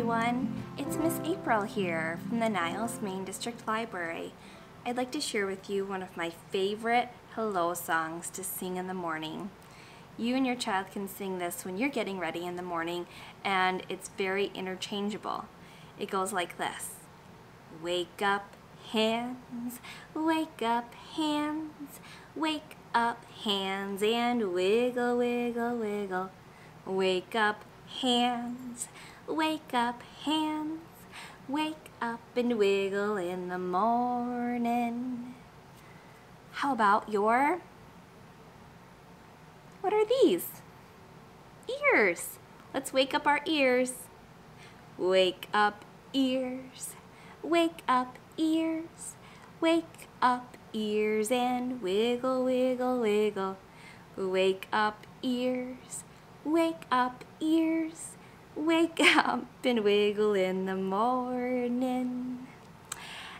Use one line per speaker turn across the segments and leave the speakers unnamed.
everyone. It's Miss April here from the Niles-Maine District Library. I'd like to share with you one of my favorite hello songs to sing in the morning. You and your child can sing this when you're getting ready in the morning and it's very interchangeable. It goes like this. Wake up hands, wake up hands, wake up hands and wiggle, wiggle, wiggle. Wake up hands, wake up hands, wake up and wiggle in the morning. How about your, what are these? Ears. Let's wake up our ears. Wake up ears, wake up ears, wake up ears and wiggle, wiggle, wiggle. Wake up ears, wake up ears, wake up and wiggle in the morning.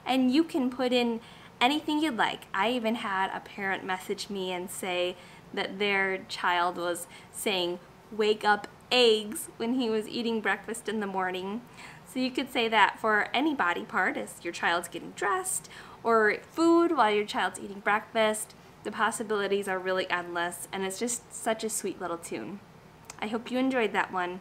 And you can put in anything you'd like. I even had a parent message me and say that their child was saying wake up eggs when he was eating breakfast in the morning. So you could say that for any body part as your child's getting dressed or food while your child's eating breakfast. The possibilities are really endless and it's just such a sweet little tune. I hope you enjoyed that one.